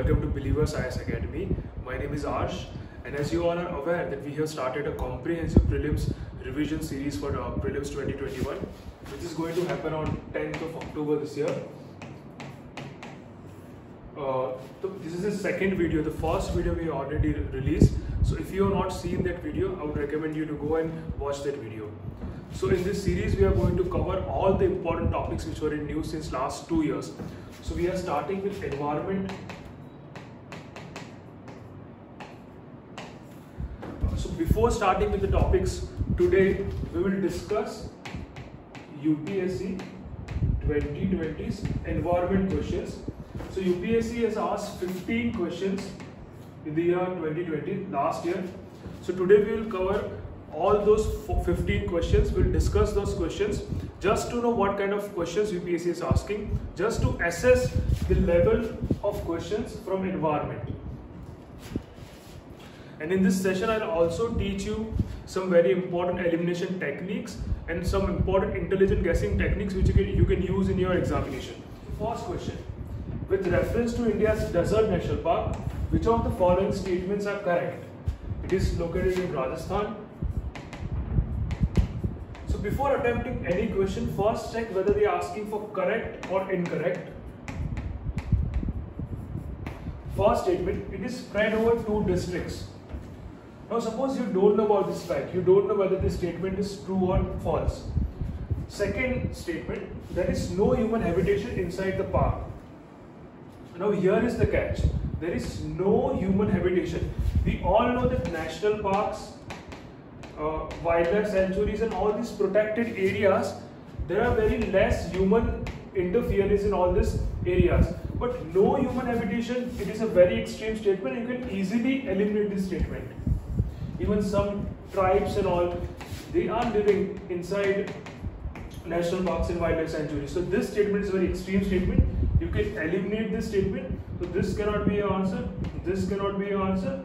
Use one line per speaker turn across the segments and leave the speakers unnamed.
Welcome to Believers IAS Academy. My name is Aarsh, and as you all are aware that we have started a comprehensive prelims revision series for uh, prelims 2021, which is going to happen on 10th of October this year. Uh, this is the second video. The first video we already re- released. So if you have not seen that video, I would recommend you to go and watch that video. So in this series, we are going to cover all the important topics which were in news since last two years. So we are starting with environment. So before starting with the topics, today we will discuss UPSC 2020's environment questions. So UPSC has asked 15 questions in the year 2020, last year. So today we will cover all those 15 questions. We'll discuss those questions just to know what kind of questions UPSC is asking, just to assess the level of questions from environment. And in this session, I'll also teach you some very important elimination techniques and some important intelligent guessing techniques which you can, you can use in your examination. First question. With reference to India's desert national park, which of the following statements are correct? It is located in Rajasthan. So before attempting any question, first check whether they are asking for correct or incorrect. First statement, it is spread over two districts. Now suppose you don't know about this fact, you don't know whether this statement is true or false. Second statement, there is no human habitation inside the park. Now here is the catch. There is no human habitation. We all know that national parks, uh, wildlife sanctuaries and all these protected areas, there are very less human interference in all these areas. But no human habitation, it is a very extreme statement. You can easily eliminate this statement. Even some tribes and all, they are living inside national parks and wildlife sanctuaries. So this statement is a very extreme statement. You can eliminate this statement. So this cannot be your answer. This cannot be your answer.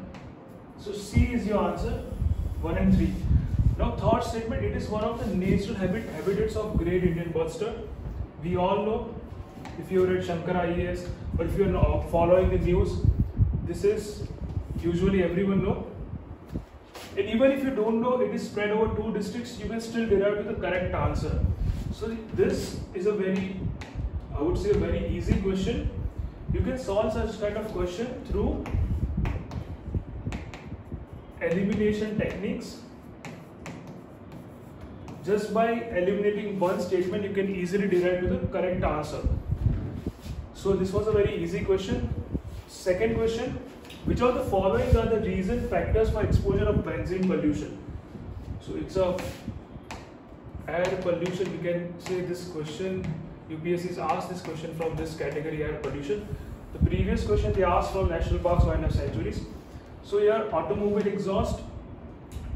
So C is your answer. One and three. Now third statement. It is one of the natural habit habitats of great Indian bustard. We all know. If you read Shankar IAS or if you are following the news, this is usually everyone know. And even if you don't know it is spread over two districts, you can still derive to the correct answer. So this is a very, I would say a very easy question. You can solve such kind of question through elimination techniques. Just by eliminating one statement, you can easily derive to the correct answer. So this was a very easy question. Second question, which of the following are the reason factors for exposure of benzene pollution? So it's a air pollution. You can say this question. UPSC is asked this question from this category air pollution. The previous question they asked from national parks, wildlife sanctuaries. So here automobile exhaust,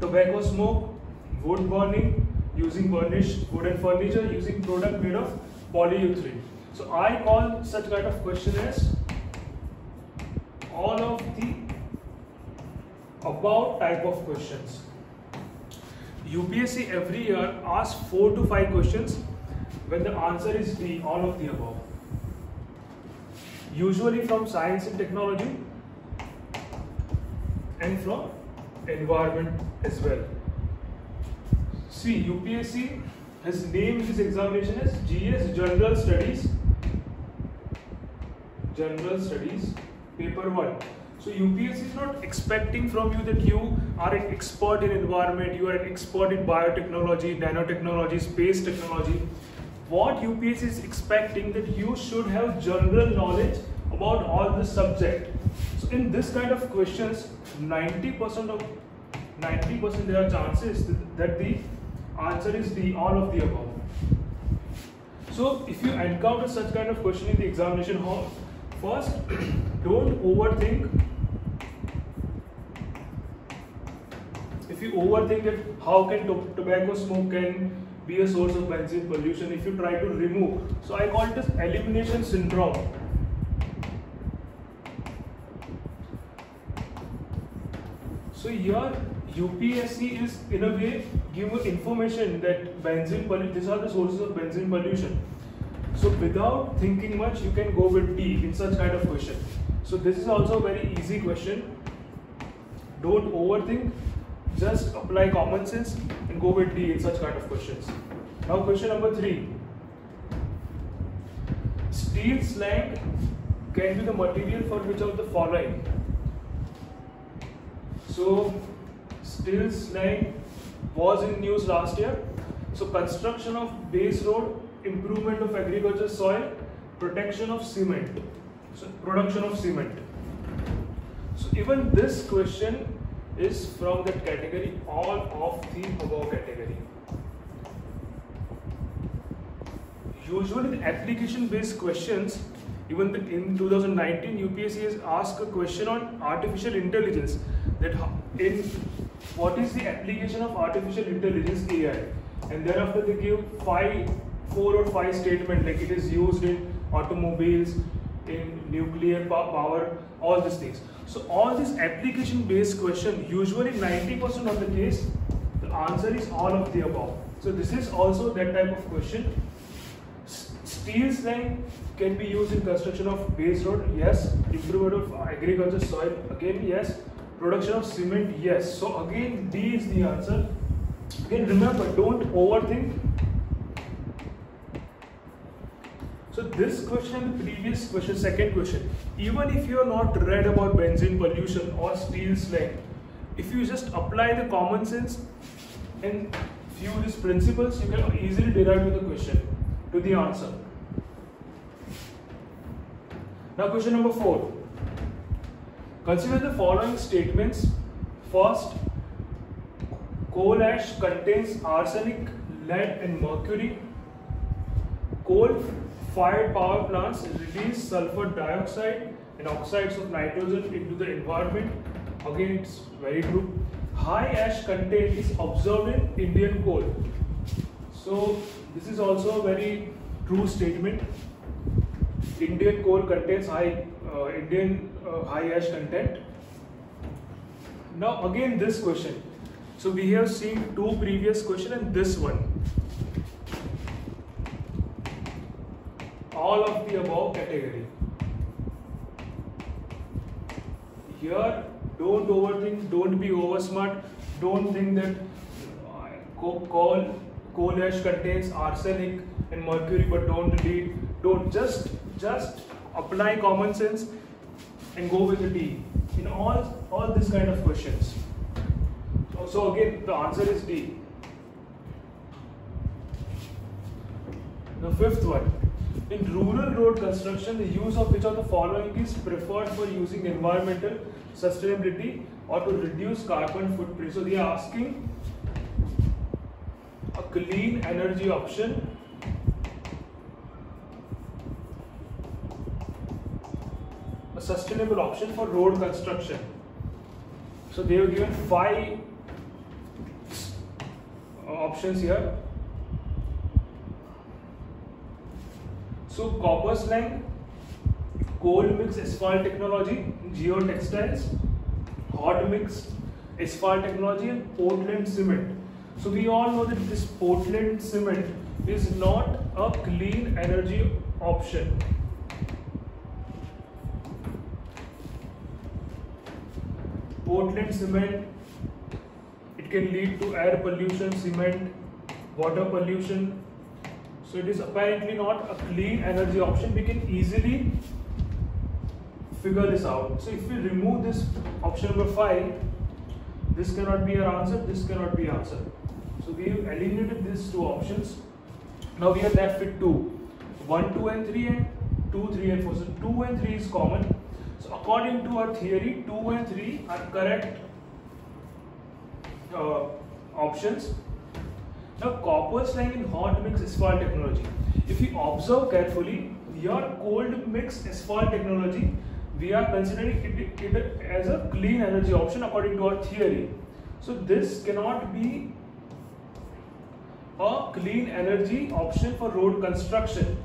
tobacco smoke, wood burning, using burnished wooden furniture, using product made of polyurethane. So I call such kind of question as all of the above type of questions. UPSC every year asks 4 to 5 questions when the answer is D, all of the above. Usually from science and technology and from environment as well. See, UPSC has named this examination as GS General Studies. General Studies, paper 1. So UPSC is not expecting from you that you are an expert in environment, you are an expert in biotechnology, nanotechnology, space technology. What UPSC is expecting that you should have general knowledge about all this subject. So in this kind of questions, 90% of 90% there are chances that the answer is the all of the above. So if you encounter such kind of question in the examination hall, first don't overthink. If you overthink that how can to- tobacco smoke can be a source of benzene pollution if you try to remove? So i call this elimination syndrome. So here upsc is in a way give information that benzene pollution these are the sources of benzene pollution So without thinking much, you can go with D in such kind of question. So this is also a very easy question. Don't overthink, just apply common sense and go with D in such kind of questions. Now question number three. Steel slag can be the material for which of the following? So steel slag was in news last year. So construction of base road improvement of agriculture soil, protection of cement, so production of cement. So even this question is from that category, all of the above category. Usually the application based questions, even the, in 2019 UPSC has asked a question on artificial intelligence that in what is the application of artificial intelligence AI and thereafter they give five four or five statement like it is used in automobiles, in nuclear power, all these things. So all these application based question, usually 90% of the case, the answer is all of the above. So this is also that type of question. Steel slag can be used in construction of base road, yes. Improvement of agriculture soil, again yes. Production of cement, yes. So again D is the answer. Again remember, don't overthink So this question previous question, second question, even if you are not read about benzene pollution or steel slag, if you just apply the common sense and few these principles, you can easily derive to the question, to the answer. Now question number four. Consider the following statements. First, coal ash contains arsenic, lead and mercury. Coal fired power plants release sulfur dioxide and oxides of nitrogen into the environment. Again, it's very true. High ash content is observed in Indian coal. So, this is also a very true statement. Indian coal contains high uh, Indian uh, high ash content. Now, again, this question. So, we have seen two previous questions and this one. All of the above category. Here, don't overthink, don't be over smart, don't think that uh, coal, coal ash contains arsenic and mercury, but don't delete. Don't just just apply common sense and go with the D in all all this kind of questions. So, so again, the answer is D. The fifth one. In rural road construction, the use of which of the following is preferred for using environmental sustainability or to reduce carbon footprint? So they are asking a clean energy option a sustainable option for road construction. So they have given five options here. So copper slag, coal mix asphalt technology, geotextiles, hot mix asphalt technology and Portland cement. So we all know that this Portland cement is not a clean energy option. Portland cement, it can lead to air pollution, cement, water pollution, so it is apparently not a clean energy option. We can easily figure this out. So if we remove this option number 5, this cannot be our answer, this cannot be answer. So we have eliminated these two options. Now we are left with 2. 1, 2 and 3 and 2, 3 and 4. So 2 and 3 is common. So according to our theory, 2 and 3 are correct uh, options. Now copper slag in hot mix asphalt technology. If you observe carefully, your cold mix asphalt technology, we are considering it, it as a clean energy option according to our theory. So this cannot be a clean energy option for road construction.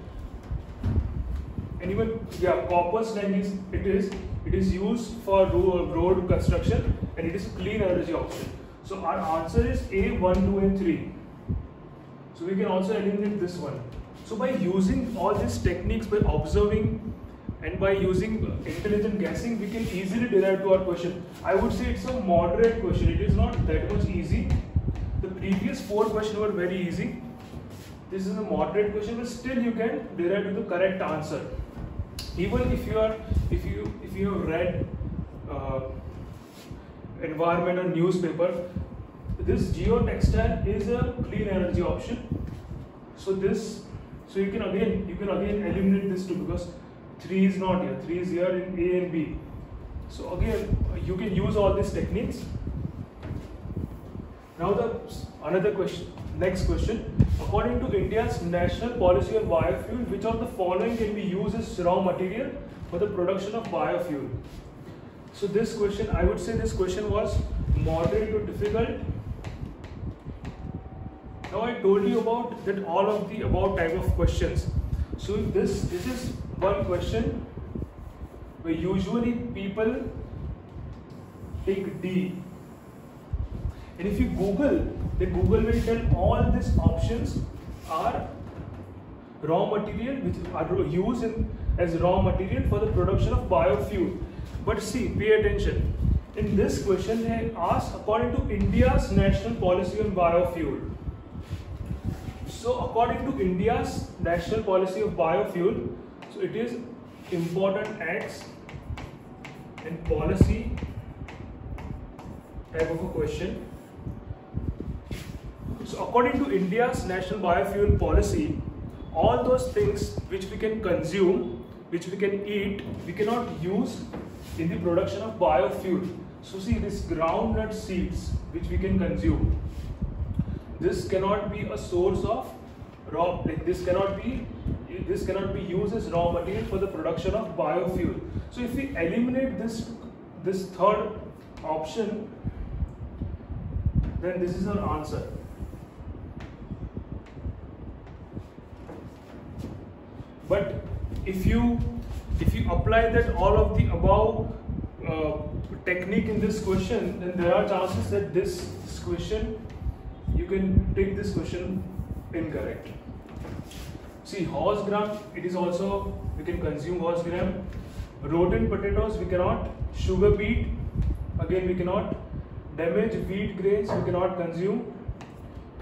And even yeah, copper slag is it is it is used for road construction and it is a clean energy option. So our answer is A, 1, 2 and 3. We can also eliminate this one. So by using all these techniques, by observing and by using intelligent guessing, we can easily derive to our question. I would say it's a moderate question. It is not that much easy. The previous four questions were very easy. This is a moderate question, but still you can derive to the correct answer. Even if you are, if you if you have read uh, environment or newspaper, this geotextile is a clean energy option. So this, so you can again you can again eliminate this too because 3 is not here, 3 is here in A and B. So again, you can use all these techniques. Now the another question, next question. According to India's national policy on biofuel, which of the following can be used as raw material for the production of biofuel? So this question, I would say this question was moderate to difficult. Now I told you about that all of the above type of questions. So this this is one question where usually people take D. And if you Google, the Google will tell all these options are raw material which are used in, as raw material for the production of biofuel. But see, pay attention. In this question, they ask according to India's national policy on biofuel. So, according to India's national policy of biofuel, so it is important acts and policy type of a question. So according to India's national biofuel policy, all those things which we can consume, which we can eat, we cannot use in the production of biofuel. So see this groundnut seeds which we can consume. This cannot be a source of raw, this cannot be this cannot be used as raw material for the production of biofuel. So if we eliminate this, this third option, then this is our answer. But if you if you apply that all of the above uh, technique in this question, then there are chances that this, this question you can take this question incorrect. See, horse gram, it is also, we can consume horse gram. Rodent potatoes, we cannot. Sugar beet, again we cannot. Damaged wheat grains, we cannot consume.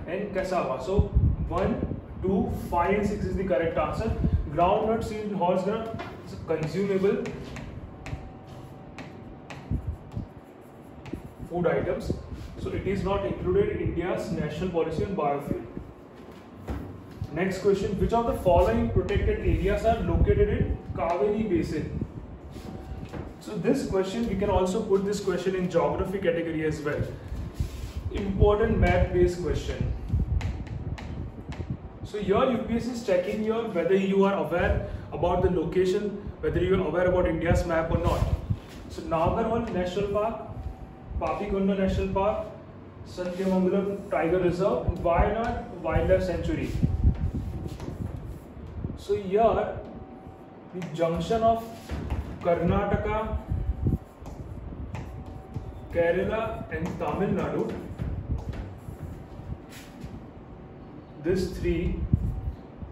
And cassava. So, 1, 2, 5 and 6 is the correct answer. Groundnut seed horse gram is consumable food items. So, it is not included in India's national policy on biofuel. Next question, which of the following protected areas are located in Kaveri Basin? So this question, we can also put this question in geography category as well. Important map based question. So your UPSC is checking your whether you are aware about the location, whether you are aware about India's map or not. So Nagarhole National Park, Papikonda National Park, Satyamangalam tiger reserve Wayanad wildlife sanctuary so yeah the junction of Karnataka Kerala and Tamil Nadu this three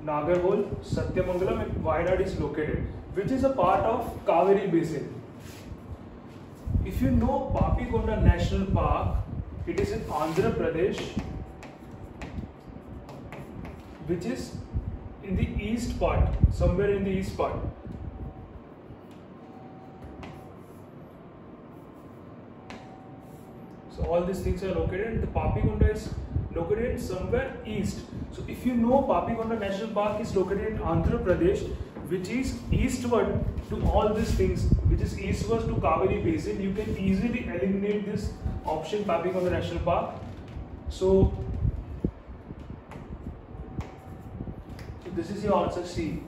Nagarhole Satyamangalam and Wayanad is located which is a part of Kaveri basin if you know Papi Papikonda national park it is in Andhra Pradesh, which is in the east part, somewhere in the east part. So all these things are located. The Papikonda is located somewhere east. So if you know Papikonda National Park is located in Andhra Pradesh, which is eastward to all these things, which is eastward to Kaveri Basin, you can easily eliminate this option Papikonda National Park. So this is your answer C.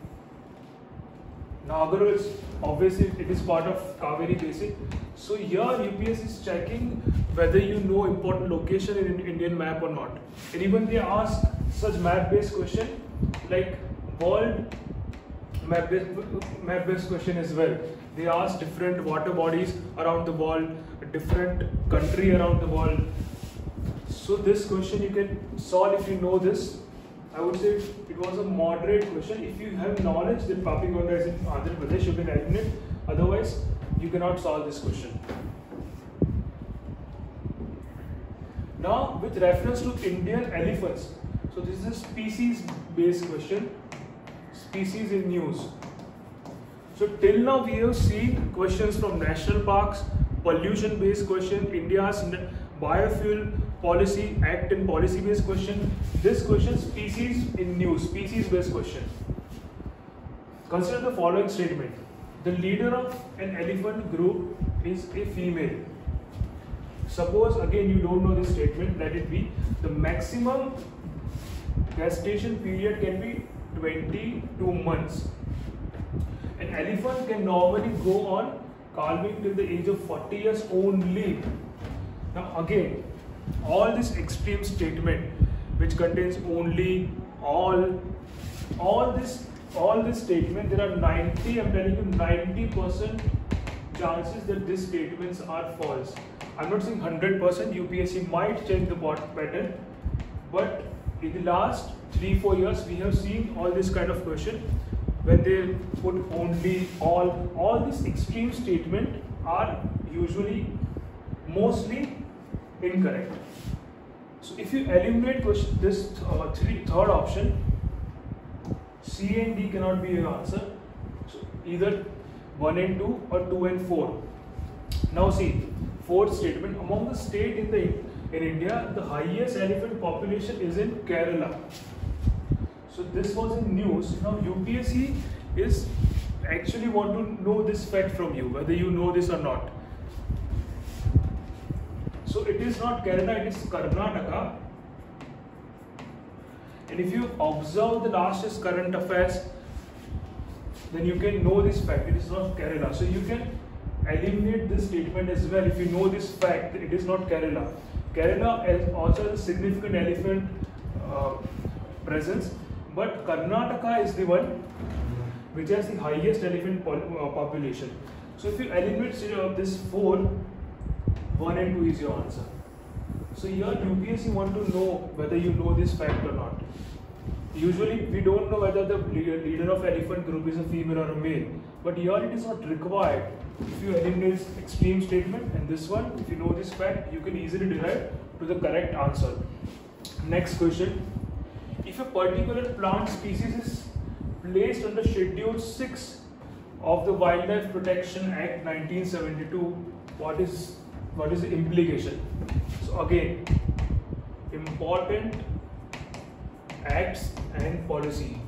Nagarhole is obviously it is part of Kaveri Basin. So here UPSC is checking whether you know important location in Indian map or not. And even they ask such map-based question like world map-based map-based question as well. They ask different water bodies around the world, different country around the world. So this question you can solve if you know this I would say it was a moderate question. If you have knowledge that Papikonda is in Andhra Pradesh, you can eliminate. Otherwise, you cannot solve this question. Now, with reference to Indian elephants, so this is a species-based question. Species in news. So till now we have seen questions from national parks, pollution-based question, India's biofuel policy, act and policy-based question. This question, species in news, species-based question. Consider the following statement. The leader of an elephant group is a female. Suppose again you don't know this statement, let it be. The maximum gestation period can be 22 months. An elephant can normally go on calving till the age of 40 years only. Now again, all this extreme statement which contains only, all, all this, all this statement, there are 90, I'm telling you 90% chances that these statements are false. I'm not saying 100% UPSC might change the pattern, but in the last three, four years, we have seen all this kind of question when they put only all, all these extreme statement are usually mostly incorrect. So if you eliminate question, this uh, three, third option, C and D cannot be your answer. So either 1 and 2 or 2 and 4. Now see, fourth statement, among the state in the in India, the highest elephant population is in Kerala. So this was in news. Now UPSC is actually want to know this fact from you, whether you know this or not. So it is not Kerala, it is Karnataka. And if you observe the last current affairs, then you can know this fact. It is not Kerala. So you can eliminate this statement as well if you know this fact it is not Kerala. Kerala also has a significant elephant uh, presence, but Karnataka is the one which has the highest elephant uh, population. So if you eliminate this four, one and two is your answer. So here UPSC want to know whether you know this fact or not. Usually we don't know whether the leader of elephant group is a female or a male, but here it is not required if you eliminate extreme statement and this one, if you know this fact, you can easily derive to the correct answer. Next question. If a particular plant species is placed under Schedule 6 of the Wildlife Protection Act 1972, what is what is the implication? So again, important acts and policy.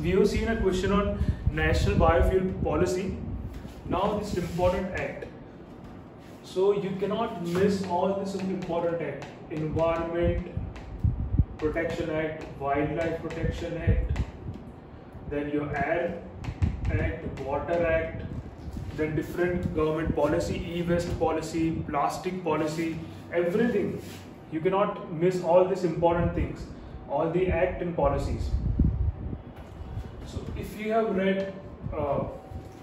We have seen a question on national biofuel policy now this important act. So you cannot miss all this important act. Environment Protection Act, Wildlife Protection Act, then your Air Act, Water Act, then different government policy, e-waste policy, plastic policy, everything. You cannot miss all these important things, all the act and policies. So if you have read uh,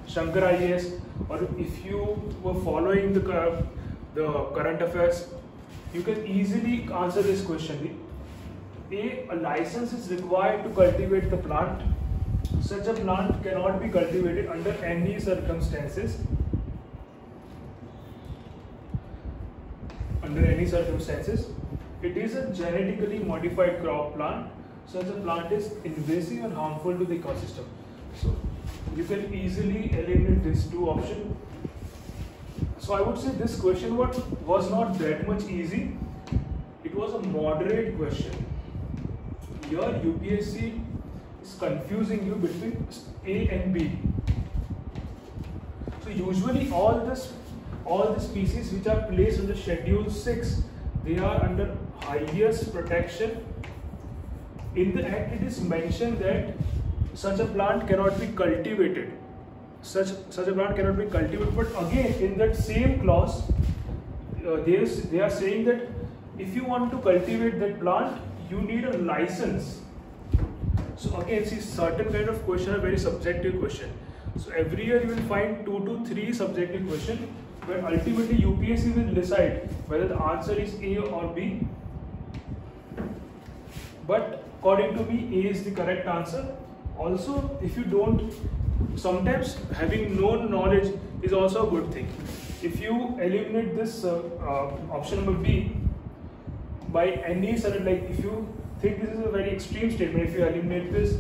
Shankar IAS, or if you were following the, the current affairs, you can easily answer this question. A, a license is required to cultivate the plant. Such a plant cannot be cultivated under any circumstances. Under any circumstances. It is a genetically modified crop plant. Such a plant is invasive and harmful to the ecosystem. So you can easily eliminate these two options. So I would say this question was not that much easy. It was a moderate question. Here UPSC is confusing you between A and B. So usually all this all the species which are placed under schedule 6 they are under highest protection in the act it is mentioned that such a plant cannot be cultivated. Such, such a plant cannot be cultivated. But again, in that same clause, uh, they, they are saying that if you want to cultivate that plant, you need a license. So again, see, certain kind of question are very subjective question. So every year you will find two to three subjective question, where ultimately UPSC will decide whether the answer is A or B. but according to me A is the correct answer also if you don't sometimes having known knowledge is also a good thing if you eliminate this uh, uh, option number B by any certain like if you think this is a very extreme statement if you eliminate this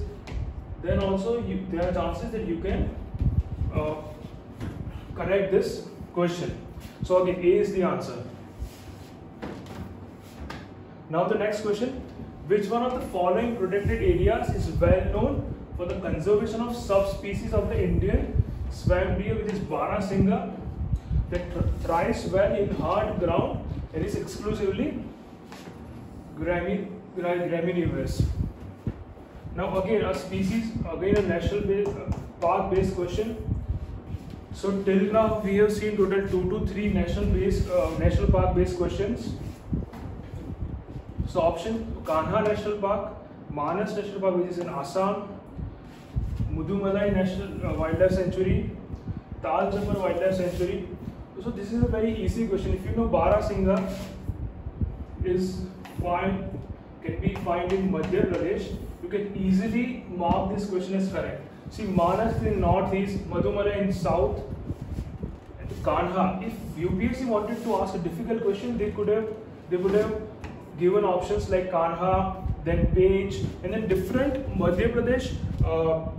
then also you, there are chances that you can uh, correct this question. So again A is the answer. Now the next question. Which one of the following protected areas is well known for the conservation of subspecies of the Indian swamp deer which is Barasingha that thrives well in hard ground and is exclusively gramineous. Now again a species, again a national base, park based question. So till now we have seen total 2 to 3 national base, uh, national park based questions. So option Kanha National Park, Manas National Park which is in Assam, Mudumalai National uh, Wildlife Sanctuary, Tal Chhapar Wildlife Sanctuary. So this is a very easy question. If you know Barasingha is found can be found in Madhya Pradesh, you can easily mark this question as correct. See Manas in northeast, Mudumalai in south, Kanha. If UPSC wanted to ask a difficult question, they could have they would have given options like Kanha, then Pench, and then different Madhya Pradesh uh,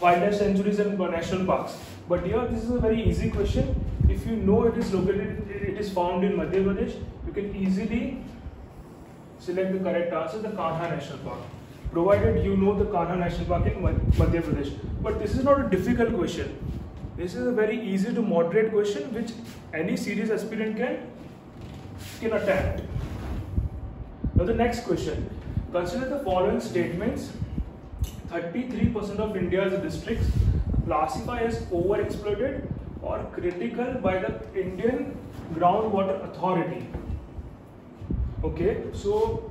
wildlife sanctuaries and national parks. But here, this is a very easy question. If you know it is located, it is found in Madhya Pradesh, you can easily select the correct answer, the Kanha National Park. Provided you know the Kanha National Park in Madhya Pradesh. But this is not a difficult question. This is a very easy to moderate question which any serious aspirant can, can attempt. Now the next question. Consider the following statements. 33% of India's districts classify as overexploited or critical by the Indian Groundwater Authority. Okay, so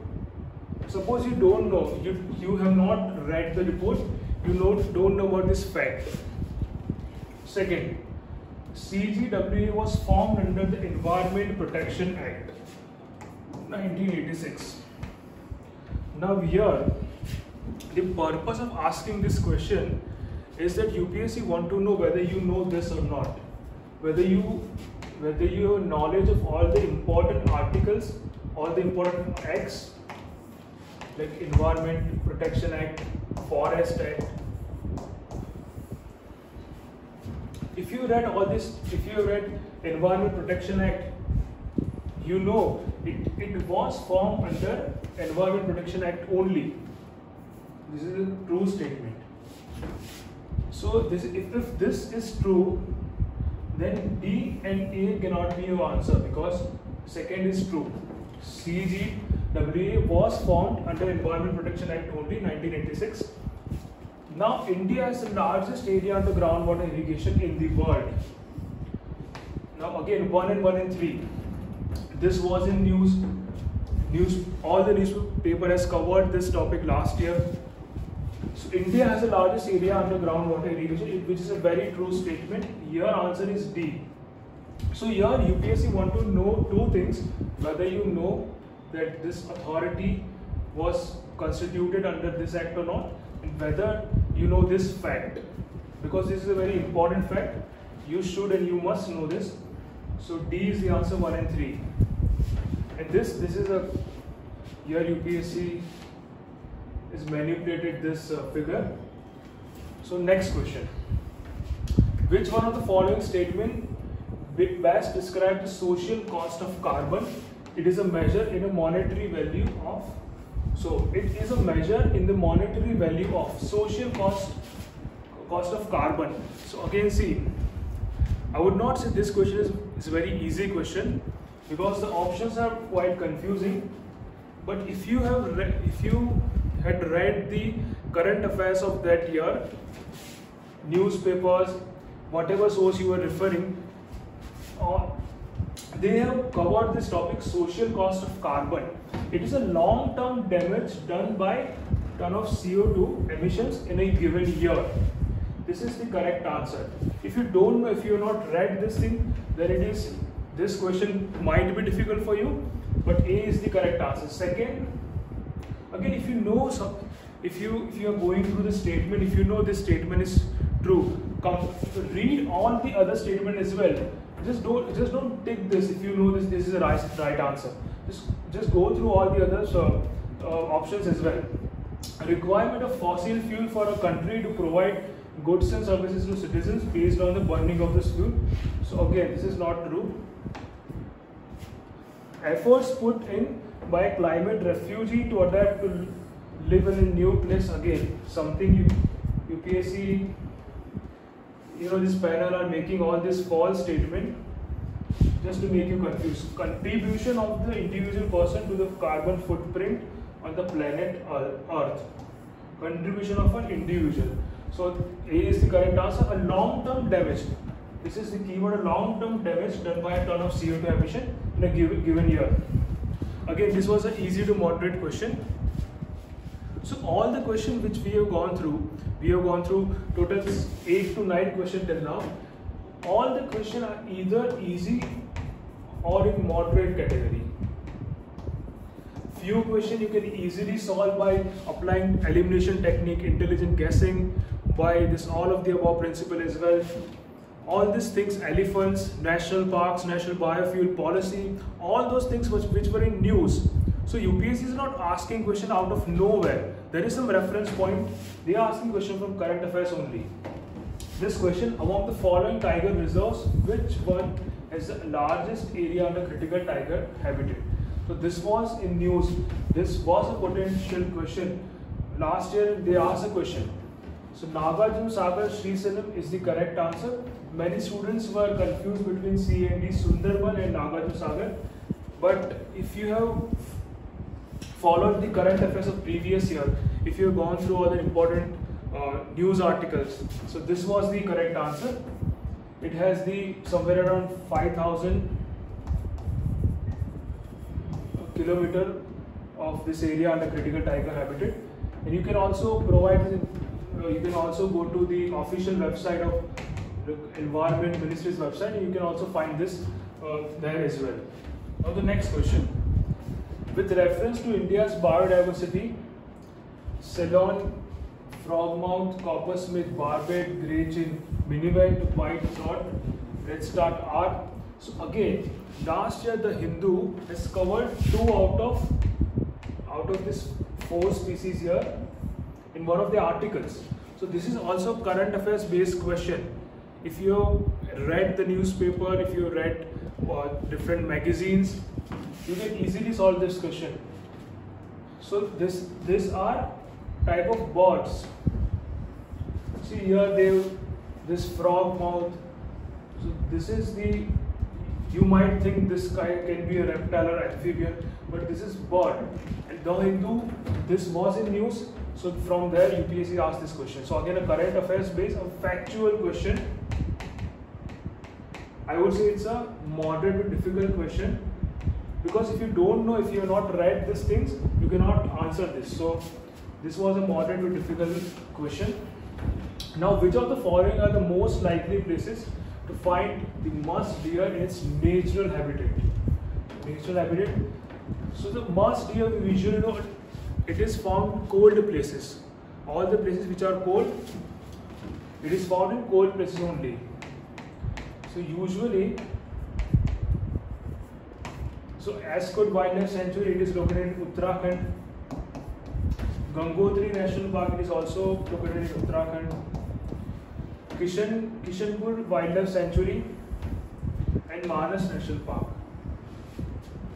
suppose you don't know, you, you have not read the report, you know, don't know about this fact. Second, CGWA was formed under the Environment Protection Act 1986. Now here, the purpose of asking this question is that UPSC want to know whether you know this or not, whether you whether you have knowledge of all the important articles, all the important acts like Environment Protection Act, Forest Act. If you read all this, if you read Environment Protection Act, you know it, it was formed under Environment Protection Act only. This is a true statement. So this, if, if this is true, then D and A cannot be your answer because second is true. CGWA was formed under Environment Protection Act only 1986. Now India has the largest area under groundwater irrigation in the world. Now again 1 and 1 and 3. This was in news. News all the newspaper has covered this topic last year. So India has the largest area under groundwater irrigation, which is a very true statement. Your answer is D. So here UPSC want to know two things, whether you know that this authority was constituted under this act or not, and whether you know this fact. Because this is a very important fact, you should and you must know this. So D is the answer 1 and 3. And this, this is a, here UPSC is manipulated this uh, figure. So next question. Which one of the following statement best describe the social cost of carbon? It is a measure in a monetary value of so it is a measure in the monetary value of social cost cost of carbon. So again see I would not say this question is, is a very easy question because the options are quite confusing but if you have if you had read the current affairs of that year, newspapers, whatever source you were referring, uh, they have covered this topic social cost of carbon. It is a long term damage done by ton of CO2 emissions in a given year. This is the correct answer. If you don't know, if you have not read this thing, then it is this question might be difficult for you, but A is the correct answer. Second, Again, if you know some, if you if you are going through the statement, if you know this statement is true, come read all the other statement as well. Just don't just don't take this if you know this this is a right, right answer. Just just go through all the other uh, uh, options as well. Requirement of fossil fuel for a country to provide goods and services to citizens based on the burning of this fuel. So again, this is not true. Efforts put in by climate refugee to adapt to live in a new place again. Something you, UPSC, you know, this panel are making all this false statement just to make you confused. Contribution of the individual person to the carbon footprint on the planet Earth. Contribution of an individual. So A is the correct answer. A long-term damage. This is the keyword. A long-term damage done by a ton of CO2 emission in a given, given year. Again, this was an easy to moderate question. So all the questions which we have gone through, we have gone through total 8 to 9 questions till now. All the questions are either easy or in moderate category. Few questions you can easily solve by applying elimination technique, intelligent guessing, by this all of the above principle as well. All these things, elephants, national parks, national biofuel policy, all those things which, which were in news. So UPSC is not asking question out of nowhere. There is some reference point. They are asking question from current affairs only. This question, among the following tiger reserves, which one has the largest area under critical tiger habitat? So this was in news. This was a potential question. Last year they asked a question. So Nagarjuna Sagar Srisailam is the correct answer. Many students were confused between C and D, Sundarban and Nagarjuna Sagar. But if you have followed the current affairs of previous year, if you have gone through all the important uh, news articles, so this was the correct answer. It has the somewhere around 5000 kilometer of this area under critical tiger habitat. And you can also provide uh, you can also go to the official website of the environment ministry's website and you can also find this uh, there as well. Now the next question with reference to india's biodiversity ceylon frogmouth coppersmith barbet grey chin minivet white throat redstart are so again last year the hindu has covered two out of out of this four species here in one of the articles. So this is also current affairs based question. If you read the newspaper, if you read uh, different magazines, you can easily solve this question. So this these are type of birds. See here they this frog mouth. So this is the you might think this guy can be a reptile or amphibian, but this is bird. And the Hindu, this was in news. So from there, UPSC asked this question. So again, a current affairs based, a factual question. I would say it's a moderate difficult question because if you don't know, if you have not read these things, you cannot answer this. So this was a moderate to difficult question. Now, which of the following are the most likely places to find the musk deer in its natural habitat? Natural habitat. So the musk deer we usually know it is found cold places. All the places which are cold, it is found in cold places only. So usually, so Askot Wildlife Sanctuary, it is located in Uttarakhand. Gangotri National Park, it is also located in Uttarakhand. Kishan, Kishanpur Wildlife Sanctuary and Manas National Park.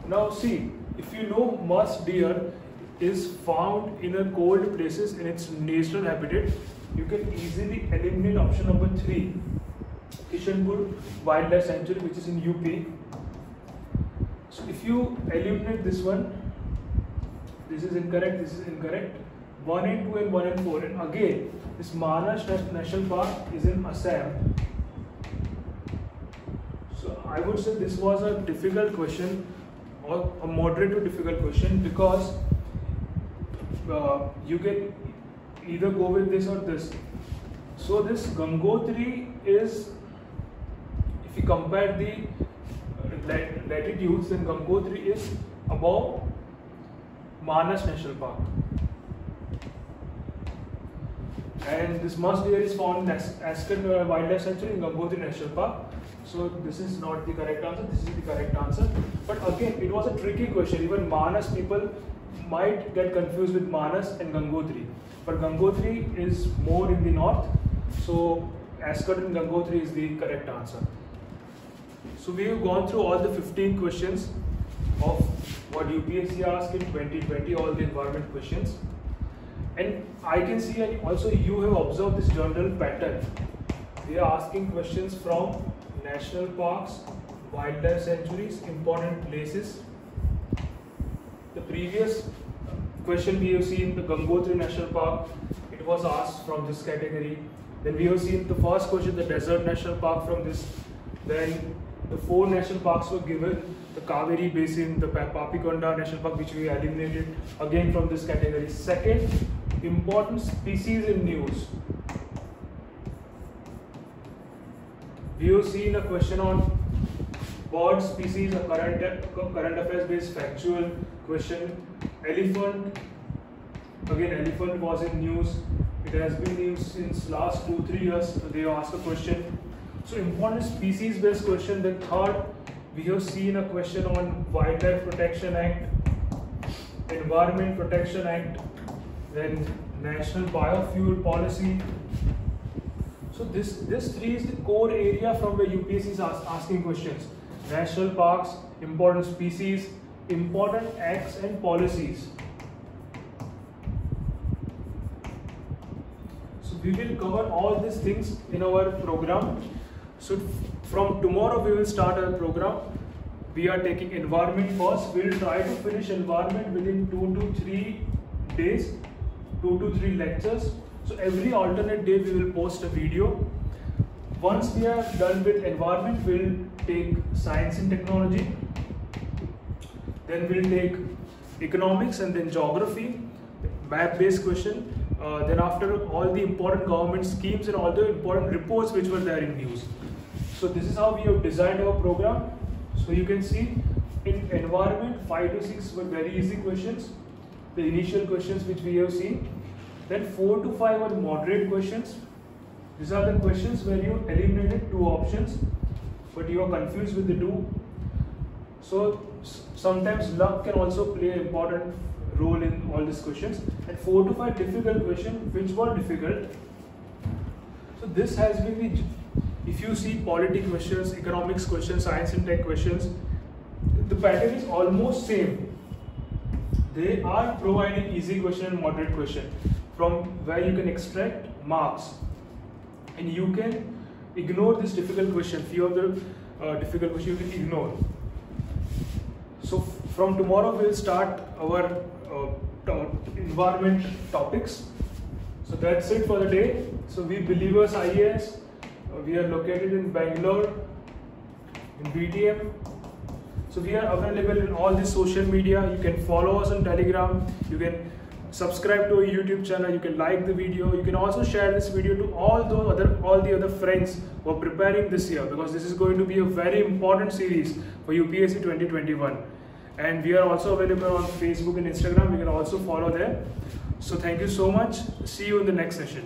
Now see, if you know musk deer, is found in a cold places in its natural habitat, you can easily eliminate option number 3, Kishanpur Wildlife Sanctuary which is in UP. If you eliminate this one, this is incorrect, this is incorrect, 1 and 2 and 1 and 4 and again this Manas National Park is in Assam. So I would say this was a difficult question or a moderate to difficult question because uh, you can either go with this or this. So this Gangotri is, if you compare the latitudes in Gangotri is above Manas National Park. And this musk deer is found in Askot uh, Wildlife Sanctuary in Gangotri National Park. So this is not the correct answer, this is the correct answer. But again, it was a tricky question. Even Manas people might get confused with Manas and Gangotri. But Gangotri is more in the north. So Askot and Gangotri is the correct answer. So we have gone through all the 15 questions of what UPSC asked in 2020, all the environment questions. And I can see and also you have observed this general pattern. They are asking questions from national parks, wildlife sanctuaries, important places. The previous question we have seen the Gangotri National Park, it was asked from this category. Then we have seen the first question, the Desert National Park from this. Then the four national parks were given, the Kaveri Basin, the Papikonda National Park which we eliminated again from this category. Second, important species in news. We have seen a question on bird species, a current, current affairs based factual question. Elephant, again elephant was in news. It has been news since last two, three years. They asked a question. So important species based question. Then third, we have seen a question on Wildlife Protection Act, Environment Protection Act, then National Biofuel Policy, so this, this three is the core area from where UPSC is ask, asking questions. National parks, important species, important acts and policies. So we will cover all these things in our program. So from tomorrow we will start our program. We are taking environment first. We will try to finish environment within two to three days, two to three lectures. So every alternate day we will post a video. Once we are done with environment, we'll take science and technology. Then we'll take economics and then geography, map-based question. Uh, then after all the important government schemes and all the important reports which were there in news. So this is how we have designed our program. So you can see in environment, five to six were very easy questions. The initial questions which we have seen. Then 4 to 5 are moderate questions. These are the questions where you eliminated two options, but you are confused with the two. So sometimes luck can also play an important role in all these questions. And 4 to 5 difficult questions, which were difficult. So this has been the, if you see politics questions, economics questions, science and tech questions, the pattern is almost same. They are providing easy question and moderate question from where you can extract marks. And you can ignore this difficult question few of the uh, difficult questions you can ignore. So from tomorrow we'll start our uh, environment topics. So that's it for the day. So we believers uh, Uh, we are located in bangalore in btm so we are available in all the social media you can follow us on telegram you can subscribe to our YouTube channel, you can like the video, you can also share this video to all those other all the other friends who are preparing this year because this is going to be a very important series for UPSC 2021. And we are also available on Facebook and Instagram, you can also follow there. So thank you so much. See you in the next session.